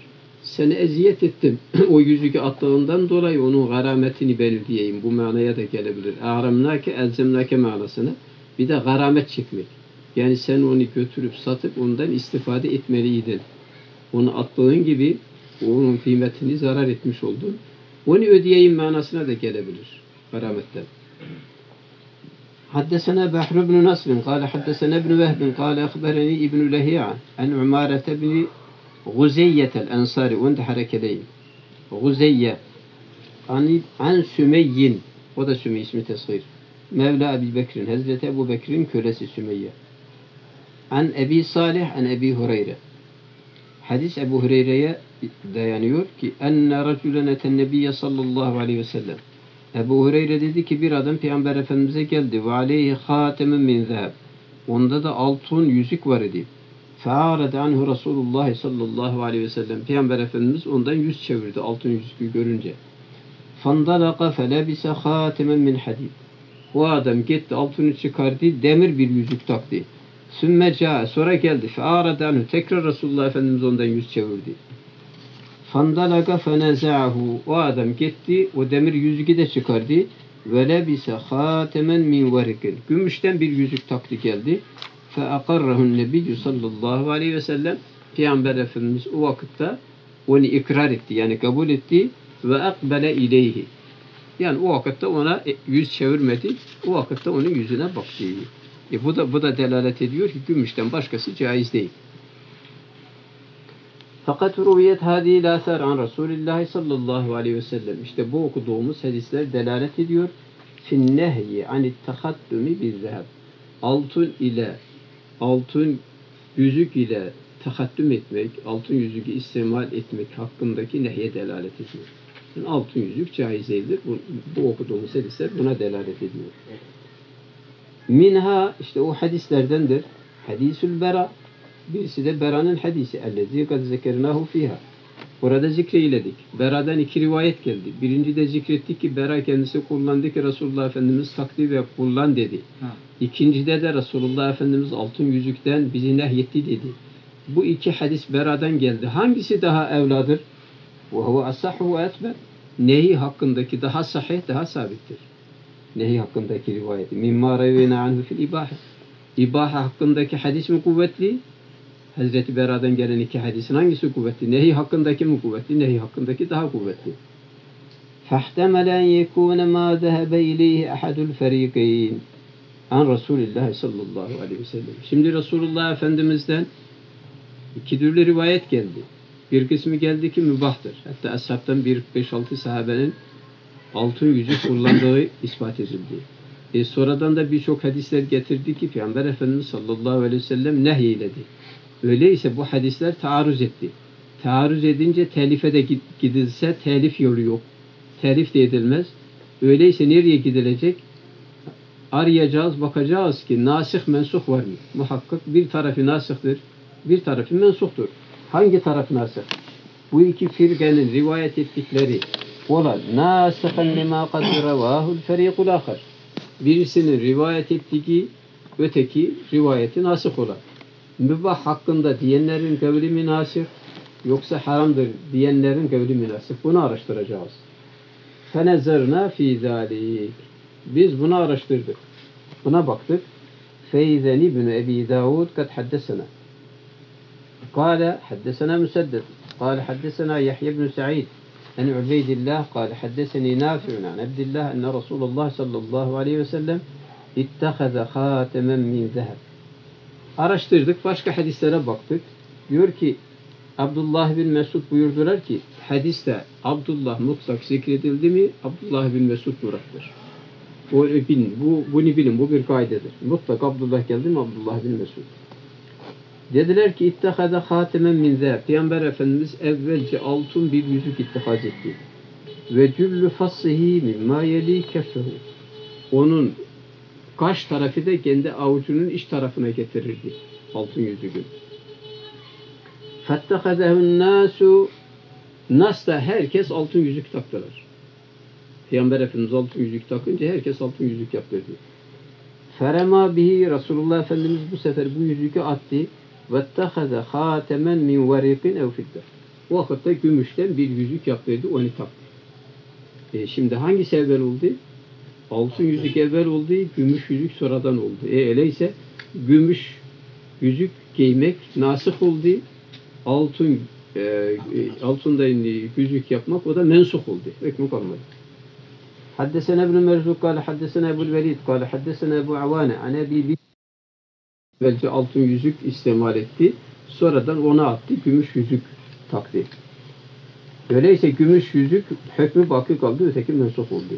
Seni eziyet ettim. o yüzüğü attığından dolayı onun garametini ben ödeyeyim. Bu manaya da gelebilir. Aramnake elzemnake manasına. Bir de garamet çekmek. Yani sen onu götürüp satıp ondan istifade etmeliydin. Onu attığın gibi onun kıymetini zarar etmiş oldun. Onu ödeyeyim manasına da gelebilir. Garametten. حدثنا بحر بن نصر قال حدثنا ابن وهب قال أخبرني ابن لهيعة عن عمارة بن غزية الأنصاري وانت حركتين غزية عن عن سمي o da Sümey ismi tesgir. Mevla Ebi Bekir'in, Hazreti Ebu Bekir'in kölesi Sümeyye. An Ebi Salih, an Ebi Hureyre. Hadis Ebu Hureyre'ye dayanıyor ki enne racülen eten nebiyye sallallahu aleyhi ve sellem. Ebu Hureyre dedi ki bir adam Peygamber Efendimiz'e geldi ve aleyhi hatemin min zeheb. Onda da altın yüzük var idi. Fe'arede anhu Resulullah sallallahu aleyhi ve sellem. Peygamber Efendimiz ondan yüz çevirdi altın yüzüğü görünce. Fandalaka felebise hatemen min hadid. O adam gitti altını çıkardı demir bir yüzük taktı. Sümme sonra geldi. Fe'arede anhu tekrar Resulullah Efendimiz ondan yüz çevirdi. Fandalaka fenezahu. O adam gitti o demir yüzüğü de çıkardı. Ve lebise hatemen min varikin. Gümüşten bir yüzük taktı geldi. Feakarrahun nebiyyü sallallahu aleyhi ve sellem Peygamber Efendimiz o vakitte onu ikrar etti. Yani kabul etti. Ve akbele ileyhi. Yani o vakitte ona e, yüz çevirmedi. O vakitte onun yüzüne baktı. E bu da bu da delalet ediyor ki gümüşten başkası caiz değil. Fakat ruviyet hadi lasar an Resulullah sallallahu aleyhi ve sellem. İşte bu okuduğumuz hadisler delalet ediyor. Fin nehyi anit tahaddumi bir zehab. Altın ile altın yüzük ile tahaddüm etmek, altın yüzüğü istimal etmek hakkındaki nehye delalet ediyor. Yani altın yüzük caiz değildir. Bu, bu okuduğumuz hadisler buna delalet ediyor. Minha işte o hadislerdendir. Hadisül bera Birisi de Bera'nın hadisi. Ellezî kad zekernahu fiha. Orada zikreyledik. Bera'dan iki rivayet geldi. Birinci de zikrettik ki Bera kendisi kullandı ki Resulullah Efendimiz takdi ve kullan dedi. Ha. İkincide de Resulullah Efendimiz altın yüzükten bizi nehyetti dedi. Bu iki hadis Bera'dan geldi. Hangisi daha evladır? Ve huve asahhu ve etber. Nehi hakkındaki daha sahih, daha sabittir. Nehi hakkındaki rivayeti. Mimma revina anhu fil ibahe. İbaha hakkındaki hadis mi kuvvetli? Hazreti Bera'dan gelen iki hadisin hangisi kuvvetli? Nehi hakkındaki mi kuvvetli? Nehi hakkındaki daha kuvvetli. فاحتمل أن يكون ما ذهب إليه أحد الفريقين an Resulullah sallallahu aleyhi ve sellem. Şimdi Resulullah Efendimiz'den iki türlü rivayet geldi. Bir kısmı geldi ki mübahtır. Hatta ashabtan bir 5-6 sahabenin altın yüzük kullandığı ispat edildi. E sonradan da birçok hadisler getirdi ki Peygamber Efendimiz sallallahu aleyhi ve sellem nehyeledi. Öyleyse bu hadisler taarruz etti. Taarruz edince telife de gidilse telif yolu yok. Telif de edilmez. Öyleyse nereye gidilecek? Arayacağız, bakacağız ki nasih mensuh var mı? Muhakkak bir tarafı nasihtir, bir tarafı mensuhtur. Hangi taraf nasih? Bu iki firgenin rivayet ettikleri olan nasihan lima kad revahul ferikul ahar. Birisinin rivayet ettiği öteki rivayeti nasih olan. mübah hakkında diyenlerin kavli münasip yoksa haramdır diyenlerin kavli münasip. Bunu araştıracağız. Fenezerna fi zalik. Biz bunu araştırdık. Buna baktık. Feyzen ibn Ebi Davud kad haddesena. قال حدثنا مسدد قال حدثنا يحيى بن سعيد عن عبيد الله قال حدثني نافع عن عبد الله أن رسول الله صلى الله عليه وسلم اتخذ خاتما min ذهب Araştırdık, başka hadislere baktık. Diyor ki Abdullah bin Mesud buyurdular ki hadiste Abdullah mutlak zikredildi mi Abdullah bin Mesud murattır. Bu, bin, bu, bunu bilin, bu bir kaydedir. Mutlak Abdullah geldi mi Abdullah bin Mesud. Dediler ki ittehada hatemen min zehab. Peygamber Efendimiz evvelce altın bir yüzük ittihaz etti. Ve cüllü fassihi mimma yeli. Onun kaş tarafı da kendi avucunun iç tarafına getirirdi. Altın yüzüğü. Fettehadehun nasu Nas da herkes altın yüzük taktılar. Peygamber Efendimiz altın yüzük takınca herkes altın yüzük yaptırdı. Ferema bihi Resulullah Efendimiz bu sefer bu yüzüğü attı. وَاتَّخَذَ خَاتَمًا مِنْ وَرِقٍ اَوْ فِدَّةٍ O vakitte gümüşten bir yüzük yaptırdı, onu taktı. E şimdi hangisi evvel oldu? Altın yüzük evvel oldu, gümüş yüzük sonradan oldu. E öyleyse gümüş yüzük giymek nasih oldu, altın e, altında yüzük yapmak o da mensuh oldu. Hükmü kalmadı. حدثنا ابن مرزوق قال حدثنا ابو الوليد قال حدثنا ابو عوانة عن ابي Belki altın yüzük istemal etti. Sonradan ona attı. Gümüş yüzük taktı. Öyleyse gümüş yüzük hükmü bakı kaldı. Öteki mensup oldu.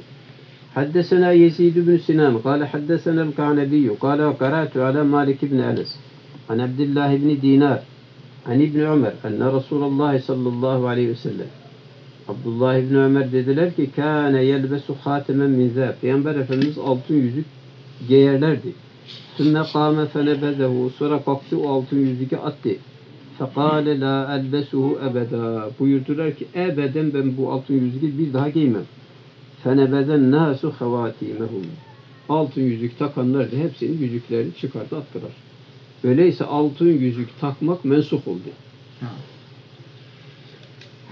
حدثنا يزيد بن سنان قال حدثنا القعنبي قال قرأت على مالك بن أنس عن عبد الله بن دينار عن ابن عمر أن رسول الله صلى الله عليه وسلم Abdullah İbni Ömer dediler ki kâne yelbesu hâtemen min zâb. Peygamber Efendimiz altın yüzük giyerlerdi. Sümme kâme fenebezehu. Sonra kalktı o altın yüzüğü attı. Fekâle la elbesuhu ebeda. Buyurdular ki ebeden ben bu altın yüzüğü bir daha giymem. Fenebezen nâsu havâtimehum. Altın yüzük takanlar da hepsinin yüzüklerini çıkardı attılar. Öyleyse altın yüzük takmak mensuh oldu.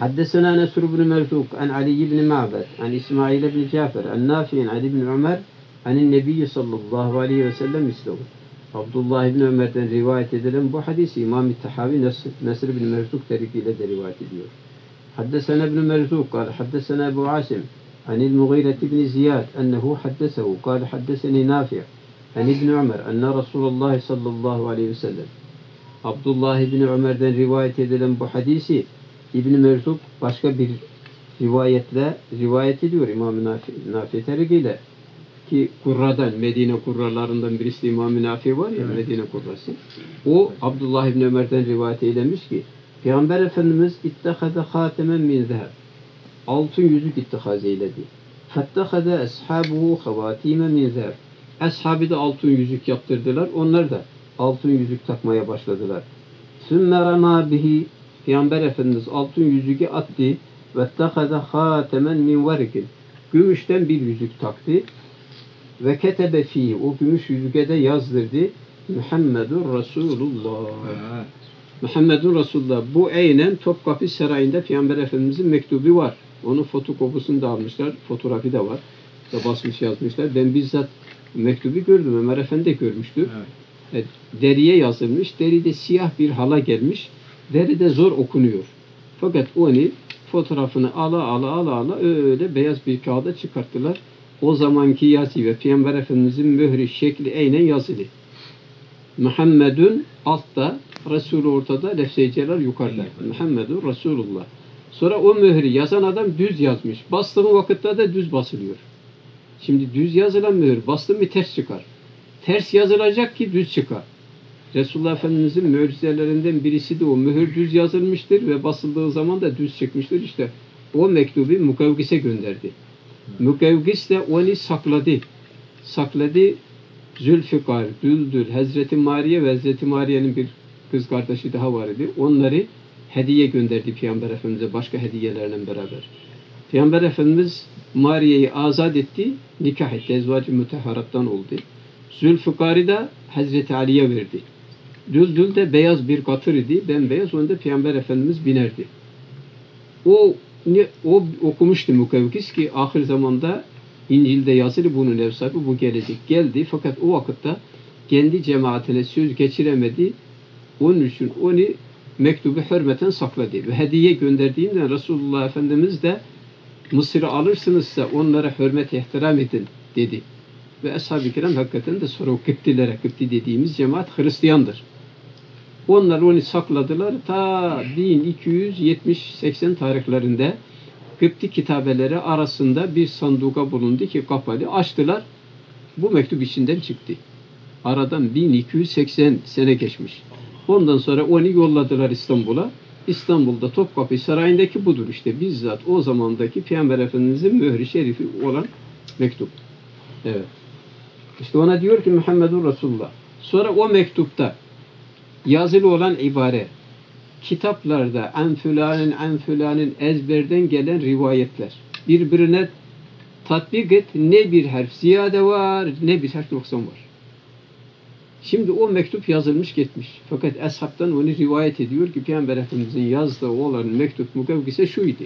حدثنا نصر بن مرزوق عن علي بن معبد عن إسماعيل بن جعفر عن نافع عن ابن عمر Hani Nebi sallallahu aleyhi ve sellem misluhu. Abdullah bin Ömer'den rivayet edilen bu hadisi İmam-ı Tahavi Nesr bin Merzuk tarifiyle de rivayet ediyor. Haddesene bin Merzuk kal haddesene Ebu Asim anil Mughire bin Ziyad ennehu haddesehu kal haddeseni Nafi' an İbn Ömer enne Resulullah sallallahu aleyhi ve sellem Abdullah bin Ömer'den rivayet edilen bu hadisi İbn Merzuk başka bir rivayetle rivayet ediyor İmam-ı Nafi, Nafi tarifiyle ki Kurra'dan, Medine Kurralarından birisi İmam-ı Nafi var ya, Evet. Medine Kurrası. O Abdullah İbni Ömer'den rivayet eylemiş ki Peygamber Efendimiz ittehade hatemen min zeheb. Altın yüzük ittihaz eyledi. Fettehade eshabuhu havatime min zeheb. Eshabı da altın yüzük yaptırdılar. Onlar da altın yüzük takmaya başladılar. Sümme rema bihi Peygamber Efendimiz altın yüzüğü attı. Vettehade hatemen min verikin. Gümüşten bir yüzük taktı. Ve ketebe fi o gümüş yüzüğe de yazdırdı. Muhammedur Resulullah. Evet. Muhammedun Resulullah. Bu aynen Topkapı Sarayı'nda Peygamber Efendimizin mektubu var. Onun fotokopisini de almışlar. Fotoğrafı da var. Da basmış yazmışlar. Ben bizzat mektubu gördüm. Ömer Efendi de görmüştü. Evet. E, deriye yazılmış. Deride siyah bir hala gelmiş. Deride zor okunuyor. Fakat onu fotoğrafını ala ala ala ala öyle beyaz bir kağıda çıkarttılar. O zamanki yazı ve Peygamber Efendimizin mührü şekli aynen yazılı. Muhammedun altta, Resul ortada, celal yukarıda. Muhammedun Resulullah. Sonra o mührü yazan adam düz yazmış. Bastığı vakitte de düz basılıyor. Şimdi düz yazılan mühür bastı mı ters çıkar. Ters yazılacak ki düz çıkar. Resulullah Efendimizin mucizelerinden birisi de o. Mühür düz yazılmıştır ve basıldığı zaman da düz çıkmıştır. İşte o mektubu Mukavgis'e gönderdi. Mukavgis de onu sakladı. Sakladı. Zülfikar, Düldül, Hazreti Mariye ve Hazreti Mariye'nin bir kız kardeşi daha var idi. Onları hediye gönderdi Peygamber Efendimiz'e başka hediyelerle beraber. Peygamber Efendimiz Mariye'yi azat etti, nikah etti. Ezvacı müteharattan oldu. Zülfikar'ı da Hazreti Ali'ye verdi. Düldül de beyaz bir katır idi. Bembeyaz onda Peygamber Efendimiz binerdi. O ne, o okumuştu Mukevkis ki ahir zamanda İncil'de yazılı bunun ev sahibi bu gelecek. Geldi fakat o vakitte kendi cemaatine söz geçiremedi. Onun için onu mektubu hürmeten sakladı. Ve hediye gönderdiğinden Resulullah Efendimiz de Mısır'ı alırsınızsa onlara hürmet ihtiram edin dedi. Ve Ashab-ı Kiram hakikaten de sonra o Kıptilere, Kıpti dediğimiz cemaat Hristiyandır. Onlar onu sakladılar ta 1270-80 tarihlerinde Kıpti kitabeleri arasında bir sanduka bulundu ki kapalı. Açtılar. Bu mektup içinden çıktı. Aradan 1280 sene geçmiş. Ondan sonra onu yolladılar İstanbul'a. İstanbul'da Topkapı Sarayı'ndaki budur işte bizzat o zamandaki Peygamber Efendimiz'in mühri şerifi olan mektup. Evet. İşte ona diyor ki Muhammedur Resulullah. Sonra o mektupta yazılı olan ibare kitaplarda en fülanın en fülanın ezberden gelen rivayetler birbirine tatbik et ne bir harf ziyade var ne bir harf noksan var. Şimdi o mektup yazılmış gitmiş. Fakat eshabtan onu rivayet ediyor ki Peygamber Efendimizin yazdığı olan mektup mukavvise şuydu.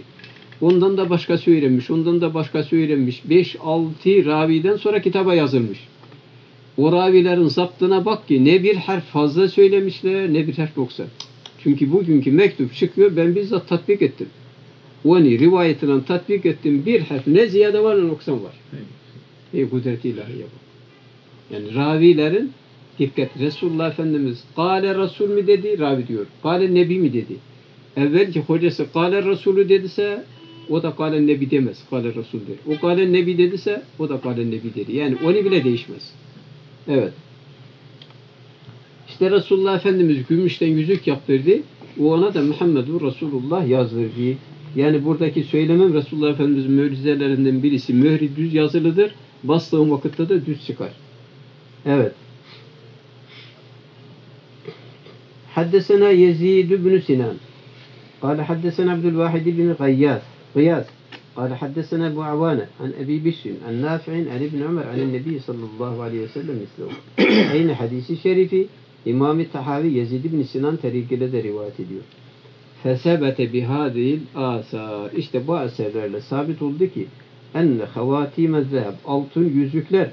Ondan da başka söylenmiş, ondan da başka söylenmiş. 5-6 raviden sonra kitaba yazılmış. O ravilerin zaptına bak ki ne bir harf fazla söylemişler ne bir harf yoksa. Çünkü bugünkü mektup çıkıyor ben bizzat tatbik ettim. Onu rivayetinden tatbik ettim. Bir harf ne ziyade var ne noksan var. Ey kudret-i ilahiye bak. Yani ravilerin dikkat. Resulullah Efendimiz Kale Resul mi dedi? Ravi diyor. Kale Nebi mi dedi? Evvelki hocası Kale Resulü dediyse o da Kale Nebi demez. Kale Resul der. O Kale Nebi dediyse o da Kale Nebi dedi. Yani onu bile değişmez. Evet. İşte Resulullah Efendimiz gümüşten yüzük yaptırdı. O ona da Muhammedur Resulullah yazdırdı. Yani buradaki söylemem Resulullah Efendimiz'in mucizelerinden birisi. Mühri düz yazılıdır. Bastığın vakitte de düz çıkar. Evet. حدثنا يزيد بن سنان قال حدثنا عبد الواحد بن غياث غياث قال حدثنا أبو عوانة عن أبي بشر عن نافع عن ابن عمر عن النبي صلى الله عليه وسلم مثله أين حديث الشريف İmam-ı Tahavi Yezid bin Sinan tarikiyle de rivayet ediyor. Fesebete bihadil asar. İşte bu eserlerle sabit oldu ki enne havatime zeheb altın yüzükler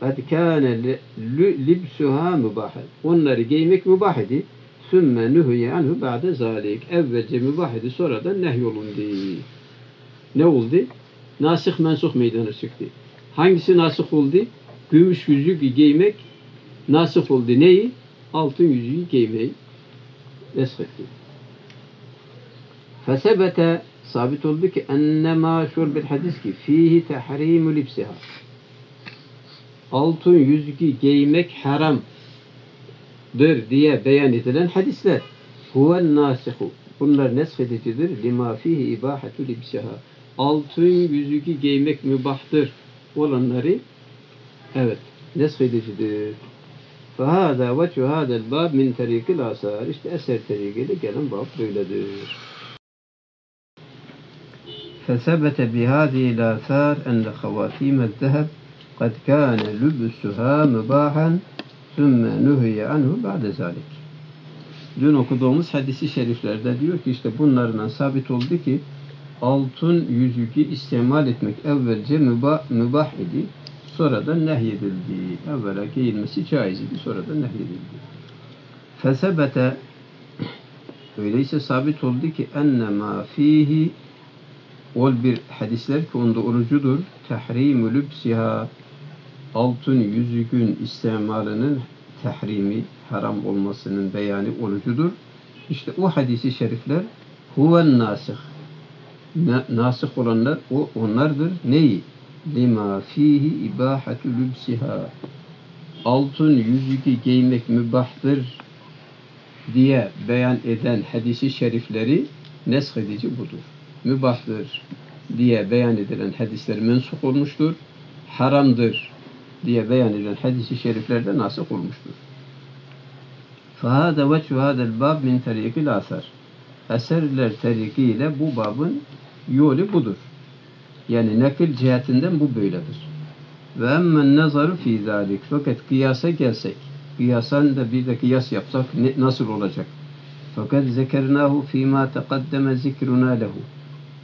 kad kâne libsuha mübahed. Onları giymek mübah idi. Sümme nühüye anhu ba'de zalik. Evvelce mübah idi sonradan nehyolundu. Ne oldu? Nasih mensuh meydana çıktı. Hangisi nasih oldu? Gümüş yüzük giymek nasih oldu. Neyi? altın yüzüğü giymeyi neshetti. Fesebete sabit oldu ki enne maşhur bir hadis ki fihi tehrimu lipsiha. Altın yüzüğü giymek haramdır diye beyan edilen hadisler. Huvel nasihu. Bunlar neshedicidir. Lima fihi ibahatu lipsiha Altın yüzüğü giymek mübahtır olanları evet neshedicidir. فَهَذَا وَجْهُ هَذَا الْبَابِ مِنْ تَرِيكِ الْآثَارِ İşte eser tarikiyle gelen bab böyledir. فثبت بهذه الآثار أن خواتيم الذهب قد كان لبسها مباحا ثم نهي عنه بعد ذلك. Dün okuduğumuz hadisi şeriflerde diyor ki işte bunlardan sabit oldu ki altın yüzüğü istemal etmek evvelce mübah, mübah idi sonradan nehyedildi. Evvela giyilmesi caiz idi, sonradan nehyedildi. Fesebete öyleyse sabit oldu ki enne ma fihi ol bir hadisler ki onda orucudur. Tehrimü lübsiha altın yüzükün istemalının tehrimi, haram olmasının beyanı orucudur. İşte o hadisi şerifler huven nasih Nasih olanlar o onlardır. Neyi? lima fihi ibahatu lübsiha altın yüzüğü giymek mübahtır diye beyan eden hadisi şerifleri neshedici budur. Mübahtır diye beyan edilen hadisler mensup olmuştur. Haramdır diye beyan edilen hadisi şeriflerde nasip olmuştur. فَهَذَا وَجْهُ هَذَا الْبَابِ مِنْ تَرِيكِ الْاَثَرِ Eserler tarikiyle bu babın yolu budur. Yani nakil cihetinden bu böyledir. Ve emmen nazaru fi zalik. Fakat kıyasa gelsek Kıyasan da bir de kıyas yapsak ne, nasıl olacak? Fakat zekernahu fîmâ teqaddeme zikruna lehu.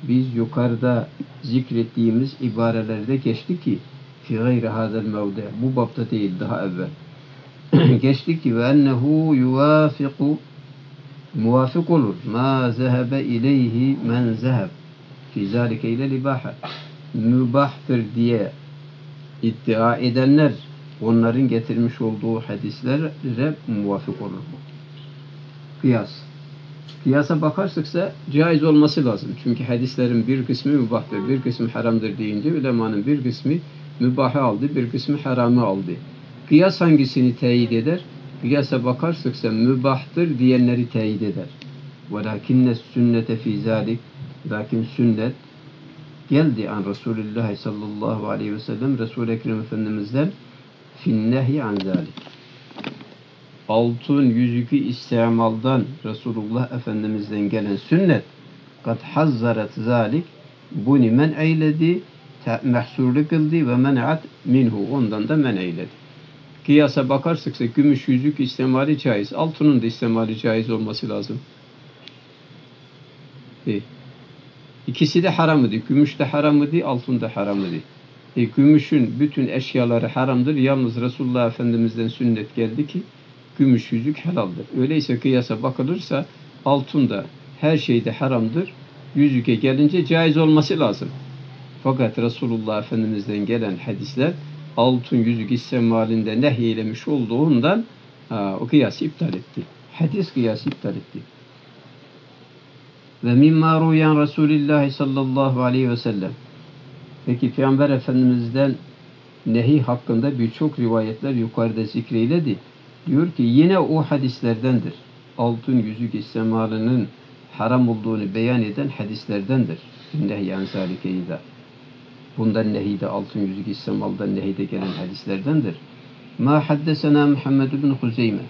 Biz yukarıda zikrettiğimiz ibarelerde geçti ki fi gayri hadel mevde. Bu bapta değil daha evvel. geçti ki ve ennehu yuvafiku muvafık olur. Ma zehebe ileyhi men zeheb Fi zalike ile libaha. Mübahtır diye iddia edenler onların getirmiş olduğu hadislere muvafık olur bu. Kıyas. Kıyasa bakarsak caiz olması lazım. Çünkü hadislerin bir kısmı mübahtır, bir kısmı haramdır deyince ulemanın bir kısmı mübahı aldı, bir kısmı haramı aldı. Kıyas hangisini teyit eder? Kıyasa bakarsak mübahtır diyenleri teyit eder. وَلَكِنَّ sünnete fî zâlik Lakin sünnet geldi an Resulullah sallallahu aleyhi ve sellem Resul-i Ekrem Efendimiz'den finnehyi an zalik. Altın yüzükü istimaldan Resulullah Efendimiz'den gelen sünnet kad hazzaret zalik bunu men eyledi mehsurlu kıldı ve men'at minhu ondan da men eyledi. Kıyasa bakarsak gümüş yüzük istemali caiz. Altının da istemali caiz olması lazım. İyi. İkisi de haram idi. Gümüş de haram idi, altın da haram idi. E, gümüşün bütün eşyaları haramdır. Yalnız Resulullah Efendimiz'den sünnet geldi ki gümüş yüzük helaldir. Öyleyse kıyasa bakılırsa altın da her şeyde haramdır. Yüzüke gelince caiz olması lazım. Fakat Resulullah Efendimiz'den gelen hadisler altın yüzük istemalinde nehyeylemiş olduğundan ha, o kıyası iptal etti. Hadis kıyası iptal etti Ve mimma ruyan Resulullah sallallahu aleyhi ve sellem. Peki Peygamber Efendimiz'den nehi hakkında birçok rivayetler yukarıda zikreyledi. Diyor ki yine o hadislerdendir. Altın yüzük istemalının haram olduğunu beyan eden hadislerdendir. Nehy an zalikeyda. Bundan nehide altın yüzük istemaldan nehide gelen hadislerdendir. Ma haddesena Muhammed bin Huzeyme.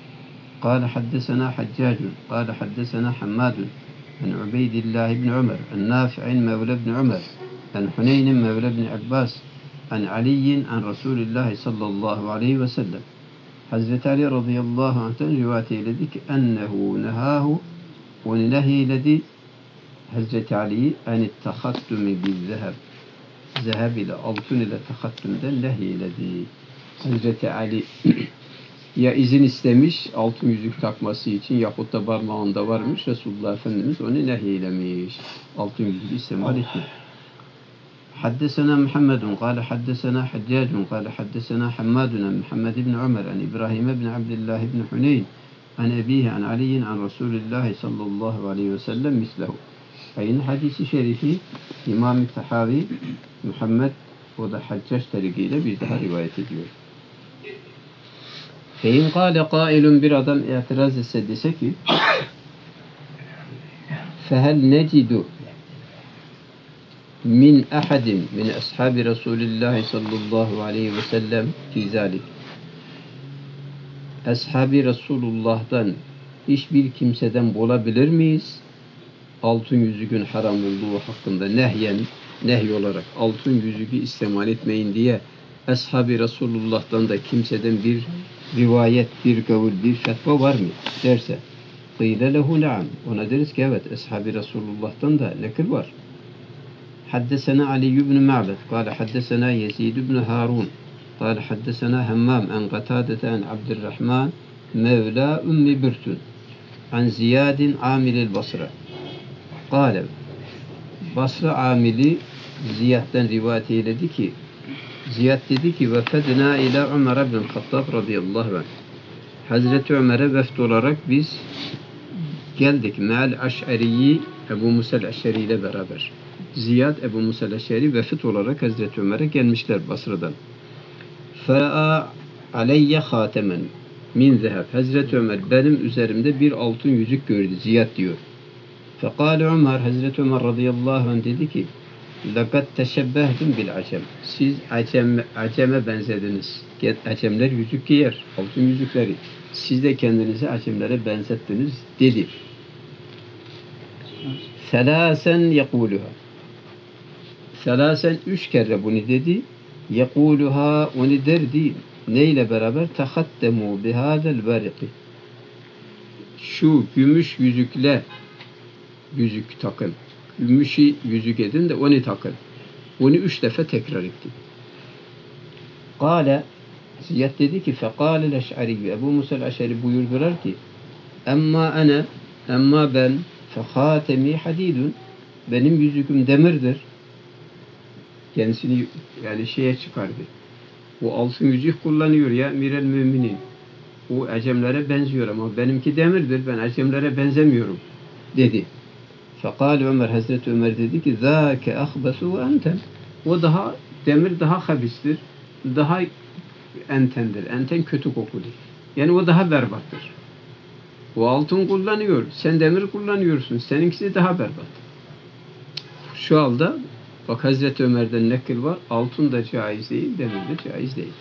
قال حدثنا حجاج قال حدثنا حماد عن عبيد الله بن عمر عن نافع مولى بن عمر عن حنين مولى بن عباس عن علي عن رسول الله صلى الله عليه وسلم. حزت علي رضي الله عنه روايته لديك أنه نهاه وننهي لدي حزت علي عن التختم بالذهب. ذهب إلى ألطن إلى تختم ده لهي لدي حزت علي. ya izin istemiş altın yüzük takması için yahut da parmağında varmış Resulullah Efendimiz onu nehyeylemiş. Altın yüzük istemal etmiş. حدثنا محمد قال حدثنا حجاج قال حدثنا حماد عن محمد بن عمر عن إبراهيم بن عبد الله بن حنين عن أبيه عن علي عن رسول الله صلى الله عليه وسلم مثله Aynı hadisi şerifi İmam-ı Tahavi Muhammed o da Haccaç tarikiyle bir daha rivayet ediyor. Fein kâle kailun bir adam itiraz etse dese ki fehel necidu min ahadin min ashabi Resulillah sallallahu aleyhi ve sellem fi zalik. Ashabi Resulullah'dan hiçbir kimseden bulabilir miyiz? Altın yüzükün haram olduğu hakkında nehyen, nehy olarak altın yüzüğü istemal etmeyin diye Ashabi Resulullah'tan da kimseden bir rivayet, bir kavul, bir fetva var mı derse Kıyle lehu naam. Ona deriz ki evet Ashabi Resulullah'tan da nekil var. حدثنا علي بن معبد قال حدثنا يزيد بن هارون قال حدثنا همام عن قتادة عن عبد الرحمن مولى أم برتون عن زياد عامل البصرة قال Basra amili Ziyad'den rivayet eyledi ki Ziyad dedi ki vefedna ila Ömer bin Hattab radıyallahu anh Hazreti Ömer'e vefd olarak biz geldik. Meal Aş'ariyi Ebu Musel Eş'eri ile beraber. Ziyad Ebu Musel Eş'eri vefit olarak Hazreti Ömer'e gelmişler Basra'dan. Fera'a aleyye hatemen min zeheb. Hazreti Ömer benim üzerimde bir altın yüzük gördü. Ziyad diyor. Fekale Ömer, Hazreti Ömer radıyallahu anh dedi ki لَقَدْ تَشَبَّهْتُمْ بِالْعَجَمِ Siz acem, aceme benzediniz. Acemler yüzük giyer, altın yüzükleri. Siz de kendinizi acemlere benzettiniz dedi. Selasen yekuluha. Selasen üç kere bunu dedi. Yekuluha onu derdi. neyle beraber? Tahaddemu bihadel beriki. Şu gümüş yüzükle yüzük takın. Gümüşü yüzük edin de onu takın. Bunu üç defa tekrar etti. Kale Ziyad dedi ki fekale leş'ari Ebu Musa el-Eş'ari buyurdular ki Emma ene emma ben fehatemi hadidun benim yüzüküm demirdir. Kendisini yani şeye çıkardı. O altın yüzük kullanıyor ya mirel müminin. O ecemlere benziyor ama benimki demirdir. Ben ecemlere benzemiyorum dedi. Fekal Ömer Hazreti Ömer dedi ki zâke ahbesu ve enten. O daha demir daha habistir. Daha entendir. Enten kötü kokudur. Yani o daha berbattır. O altın kullanıyor. Sen demir kullanıyorsun. Seninkisi daha berbat. Şu halde bak Hazreti Ömer'den nekil var. Altın da caiz değil, demir de caiz değil.